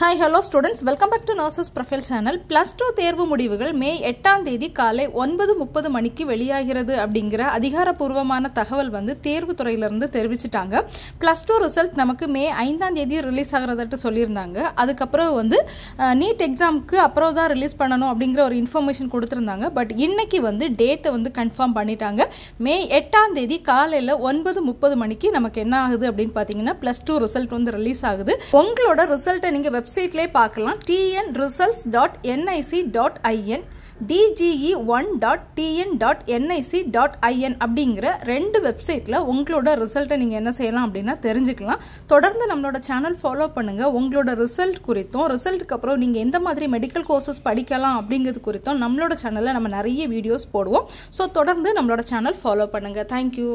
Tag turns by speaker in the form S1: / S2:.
S1: Hi hello students welcome back to nurses profile channel plus two தேர்வு முடிவுகள் மே எட்டாம் தேதி காலை ஒன்பது முப்பது மணிக்கு வெளியாகிறது அப்படிங்கிற அதிகாரப்பூர்வமான தகவல் வந்து தேர்வு துறையிலிருந்து தெரிவிச்சிட்டாங்க. ப்ளஸ் டூ ரிசல்ட் நமக்கு மே ஐந்தாம் தேதி ரிலீஸ் ஆகிறதட்டு சொல்லியிருந்தாங்க. அதுக்கப்புறம் வந்து நீட் எக்ஸாமுக்கு அப்புறம் தான் ரிலீஸ் பண்ணணும் அப்படிங்கிற ஒரு இன்ஃபர்மேஷன் கொடுத்துருந்தாங்க. பட் இன்னைக்கு வந்து டேட்டை வந்து கன்ஃபார்ம் பண்ணிட்டாங்க. மே எட்டாம் தேதி காலையில் ஒன்பது முப்பது மணிக்கு நமக்கு என்ன ஆகுது அப்படின்னு பார்த்தீங்கன்னா ப்ளஸ் டூ ரிசல்ட் வந்து ரிலீஸ் ஆகுது. உங்களோட ரிசல்ட்டை நீங்கள் வெப் வெப்சைட்லே பார்க்கலாம். TN results dot NIC dot IN DGE one dot TN dot NIC dot IN அப்படிங்கிற ரெண்டு வெப்சைட்டில் உங்களோட ரிசல்ட்டை நீங்கள் என்ன செய்யலாம் அப்படின்னா தெரிஞ்சுக்கலாம். தொடர்ந்து நம்மளோட சேனல் ஃபாலோ பண்ணுங்கள் உங்களோட ரிசல்ட் குறித்தும் ரிசல்ட்டுக்கு அப்புறம் நீங்கள் எந்த மாதிரி மெடிக்கல் கோர்சஸ் படிக்கலாம் அப்படிங்கிறது குறித்தும் நம்மளோட சேனலில் நம்ம நிறைய வீடியோஸ் போடுவோம். ஸோ தொடர்ந்து நம்மளோட சேனல் ஃபாலோ பண்ணுங்கள் தேங்க்யூ